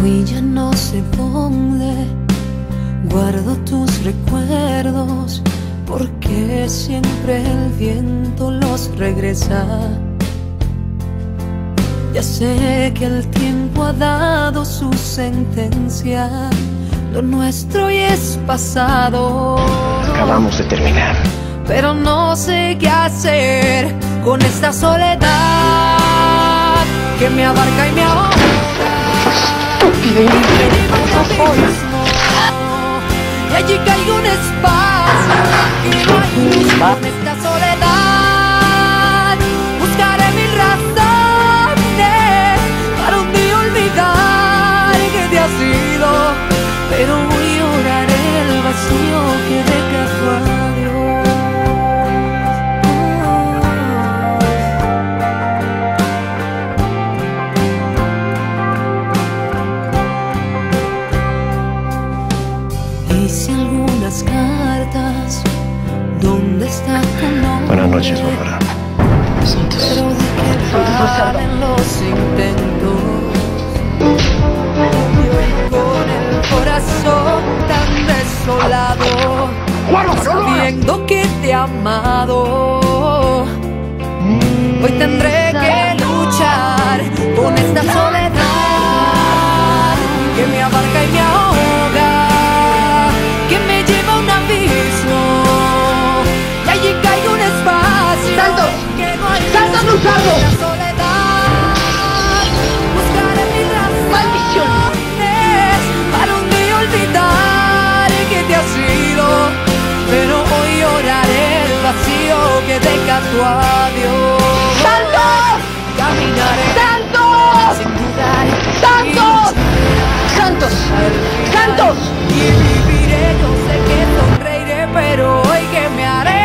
no sé dónde guardo tus recuerdos, porque siempre el viento los regresa. Ya sé que el tiempo ha dado su sentencia, lo nuestro ya es pasado. Acabamos de terminar. Pero no sé qué hacer con esta soledad que me abarca y me ahoga. Y allí caigo un espacio que no hay luz con esta soledad. Buscaré mil razones para un día olvidar que te has ido, pero Hice algunas cartas, ¿dónde está tu nombre? Buenas noches, Bárbara. Pero de qué valen los intentos. Con el corazón tan desolado. Sabiendo que te he amado. Hoy tendré que luchar con esta soledad Que me abarca y me junto a Caminaré ¡Santo! ¡Santos! ¡Santos! ¡Santos! Y viviré, yo sé que pero hoy que me haré.